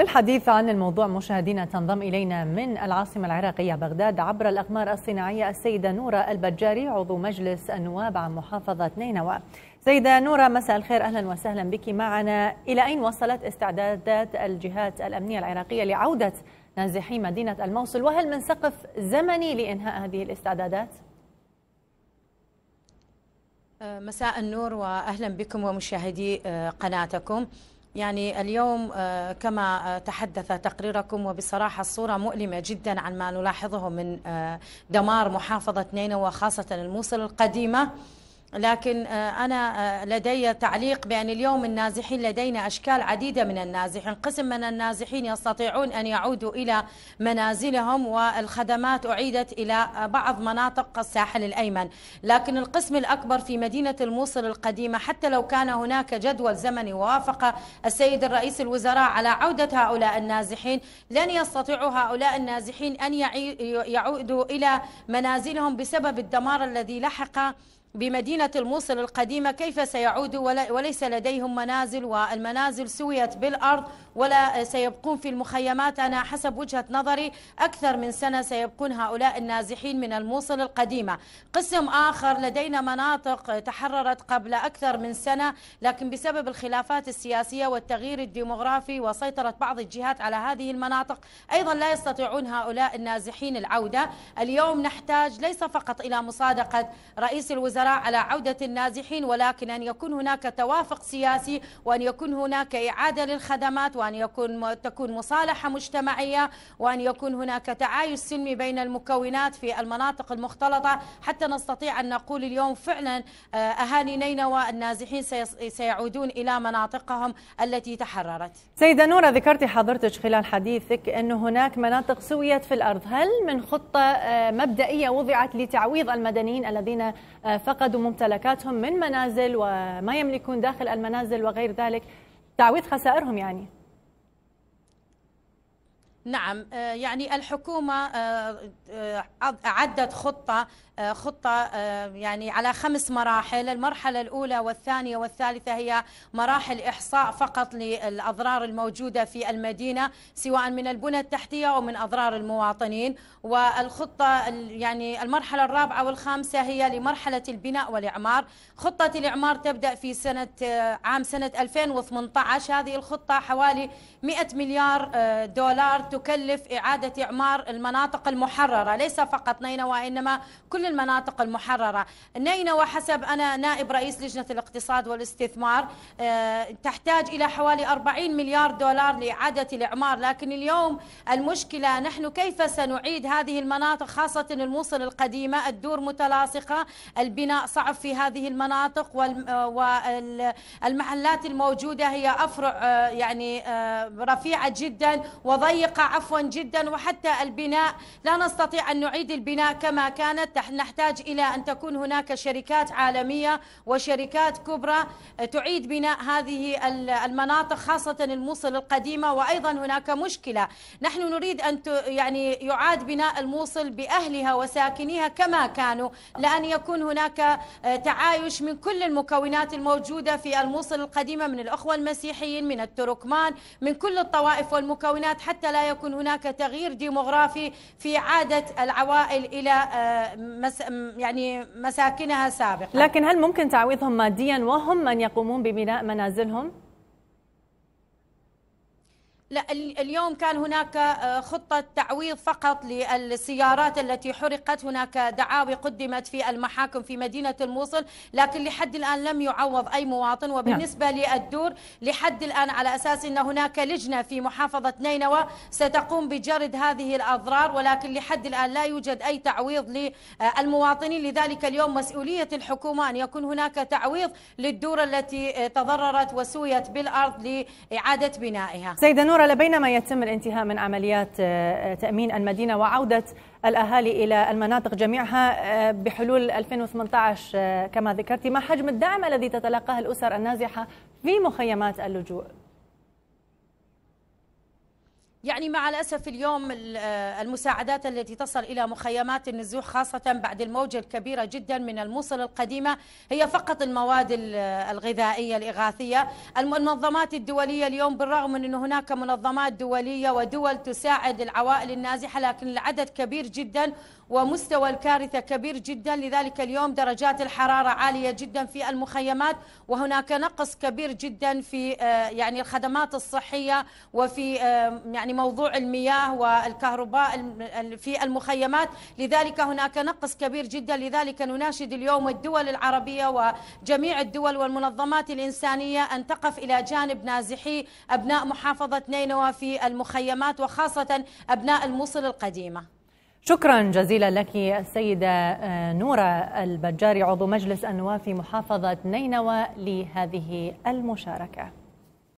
للحديث عن الموضوع مشاهدينا تنضم إلينا من العاصمة العراقية بغداد عبر الأقمار الصناعية السيدة نورة البجاري عضو مجلس النواب عن محافظة نينوى. سيدة نورة مساء الخير أهلا وسهلا بك. معنا إلى أين وصلت استعدادات الجهات الأمنية العراقية لعودة نازحي مدينة الموصل؟ وهل من سقف زمني لإنهاء هذه الاستعدادات؟ مساء النور وأهلا بكم ومشاهدي قناتكم. يعني اليوم كما تحدث تقريركم وبصراحة الصورة مؤلمة جدا عن ما نلاحظه من دمار محافظة نينوى وخاصة الموصل القديمة. لكن أنا لدي تعليق بأن اليوم النازحين لدينا أشكال عديدة من النازحين. قسم من النازحين يستطيعون أن يعودوا إلى منازلهم والخدمات أعيدت إلى بعض مناطق الساحل الأيمن. لكن القسم الأكبر في مدينة الموصل القديمة حتى لو كان هناك جدول زمني ووافق السيد الرئيس الوزراء على عودة هؤلاء النازحين لن يستطيعوا هؤلاء النازحين أن يعودوا إلى منازلهم بسبب الدمار الذي لحق بمدينة الموصل القديمة كيف سيعودوا وليس لديهم منازل والمنازل سويت بالأرض ولا سيبقون في المخيمات. أنا حسب وجهة نظري أكثر من سنة سيبقون هؤلاء النازحين من الموصل القديمة. قسم آخر لدينا مناطق تحررت قبل أكثر من سنة لكن بسبب الخلافات السياسية والتغيير الديمغرافي وسيطرة بعض الجهات على هذه المناطق أيضا لا يستطيعون هؤلاء النازحين العودة. اليوم نحتاج ليس فقط إلى مصادقة رئيس الوزراء على عودة النازحين ولكن أن يكون هناك توافق سياسي وأن يكون هناك إعادة للخدمات وأن يكون تكون مصالحة مجتمعية وأن يكون هناك تعايش سلمي بين المكونات في المناطق المختلطة. حتى نستطيع أن نقول اليوم فعلا أهالي نينوى النازحين سيعودون إلى مناطقهم التي تحررت. سيدة نورة ذكرت حضرتك خلال حديثك أن هناك مناطق سويت في الأرض. هل من خطة مبدئية وضعت لتعويض المدنيين الذين فقدوا ممتلكاتهم من منازل وما يملكون داخل المنازل وغير ذلك. تعويض خسائرهم يعني. نعم يعني الحكومة أعدت خطة خطة يعني على خمس مراحل. المرحلة الأولى والثانية والثالثة هي مراحل إحصاء فقط للأضرار الموجودة في المدينة سواء من البنى التحتية أو من أضرار المواطنين. والخطة يعني المرحلة الرابعة والخامسة هي لمرحلة البناء والإعمار. خطة الإعمار تبدأ في سنة عام سنة 2018 هذه الخطة حوالي 100 مليار دولار تكلف إعادة إعمار المناطق المحررة ليس فقط نينوى إنما كل المناطق المحررة. نينوى حسب أنا نائب رئيس لجنة الاقتصاد والاستثمار تحتاج إلى حوالي 40 مليار دولار لإعادة الإعمار. لكن اليوم المشكلة نحن كيف سنعيد هذه المناطق خاصة الموصل القديمة الدور متلاصقة البناء صعب في هذه المناطق والمحلات الموجودة هي أفرع يعني رفيعة جدا وضيقة عفوا جدا وحتى البناء. لا نستطيع أن نعيد البناء كما كانت. نحتاج إلى أن تكون هناك شركات عالمية وشركات كبرى تعيد بناء هذه المناطق خاصة الموصل القديمة وأيضا هناك مشكلة. نحن نريد أن يعني يعاد بناء الموصل بأهلها وساكنيها كما كانوا لأن يكون هناك تعايش من كل المكونات الموجودة في الموصل القديمة من الأخوة المسيحيين من التركمان من كل الطوائف والمكونات حتى لا يكون هناك تغيير ديمغرافي في عادة العوائل إلى مس يعني مساكنها سابقا لكن هل ممكن تعويضهم ماديا وهم من يقومون ببناء منازلهم؟ لا اليوم كان هناك خطة تعويض فقط للسيارات التي حرقت. هناك دعاوي قدمت في المحاكم في مدينة الموصل لكن لحد الآن لم يعوض أي مواطن. وبالنسبة للدور لحد الآن على أساس أن هناك لجنة في محافظة نينوى ستقوم بجرد هذه الأضرار ولكن لحد الآن لا يوجد أي تعويض للمواطنين. لذلك اليوم مسؤولية الحكومة أن يكون هناك تعويض للدور التي تضررت وسويت بالأرض لإعادة بنائها. سيدة نور نورة بينما يتم الانتهاء من عمليات تأمين المدينة وعودة الأهالي إلى المناطق جميعها بحلول 2018 كما ذكرت ما حجم الدعم الذي تتلقاه الأسر النازحة في مخيمات اللجوء؟ يعني مع الأسف اليوم المساعدات التي تصل إلى مخيمات النزوح خاصة بعد الموجة الكبيرة جدا من الموصل القديمة هي فقط المواد الغذائية الإغاثية. المنظمات الدولية اليوم بالرغم من أن هناك منظمات دولية ودول تساعد العوائل النازحة لكن العدد كبير جدا ومستوى الكارثة كبير جدا. لذلك اليوم درجات الحرارة عالية جدا في المخيمات وهناك نقص كبير جدا في آه، يعني الخدمات الصحية وفي آه، يعني موضوع المياه والكهرباء في المخيمات. لذلك هناك نقص كبير جدا. لذلك نناشد اليوم الدول العربية وجميع الدول والمنظمات الإنسانية أن تقف إلى جانب نازحي أبناء محافظة نينوى في المخيمات وخاصة أبناء الموصل القديمة. شكرا جزيلا لك السيدة آه، نورة البجاري. عضو مجلس النواب في محافظة نينوى لهذه المشاركة.